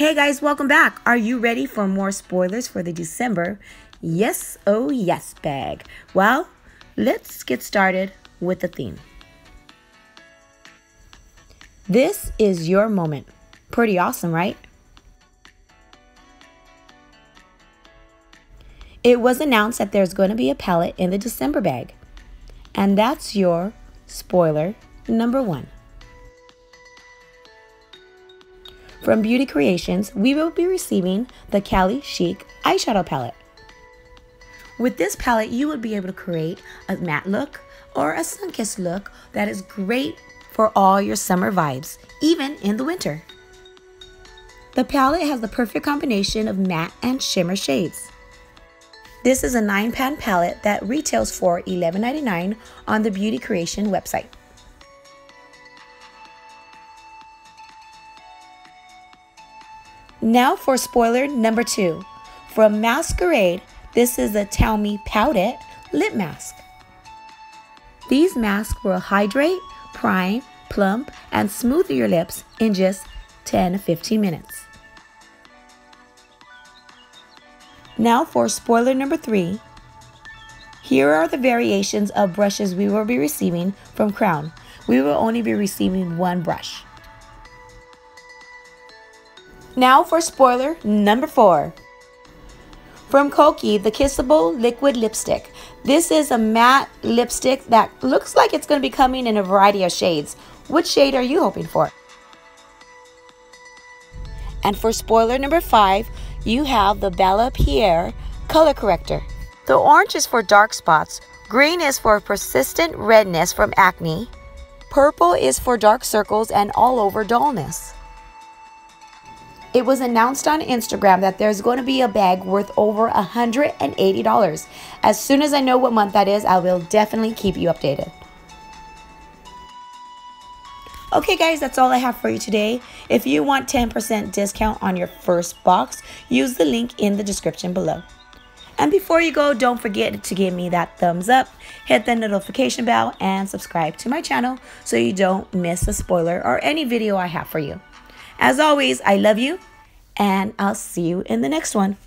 Hey guys, welcome back. Are you ready for more spoilers for the December Yes Oh Yes bag? Well, let's get started with the theme. This is your moment. Pretty awesome, right? It was announced that there's going to be a palette in the December bag. And that's your spoiler number one. From Beauty Creations, we will be receiving the Cali Chic eyeshadow palette. With this palette, you would be able to create a matte look or a sun-kissed look that is great for all your summer vibes, even in the winter. The palette has the perfect combination of matte and shimmer shades. This is a 9-pan palette that retails for $11.99 on the Beauty Creation website. Now for spoiler number two. From Masquerade, this is the Tell Me lip mask. These masks will hydrate, prime, plump, and smooth your lips in just 10 to 15 minutes. Now for spoiler number three. Here are the variations of brushes we will be receiving from Crown. We will only be receiving one brush. Now for spoiler number four. From Kokie, the Kissable Liquid Lipstick. This is a matte lipstick that looks like it's going to be coming in a variety of shades. Which shade are you hoping for? And for spoiler number five, you have the Bella Pierre Color Corrector. The orange is for dark spots, green is for persistent redness from acne, purple is for dark circles and all over dullness. It was announced on Instagram that there's going to be a bag worth over $180. As soon as I know what month that is, I will definitely keep you updated. Okay guys, that's all I have for you today. If you want 10% discount on your first box, use the link in the description below. And before you go, don't forget to give me that thumbs up, hit the notification bell, and subscribe to my channel so you don't miss a spoiler or any video I have for you. As always, I love you, and I'll see you in the next one.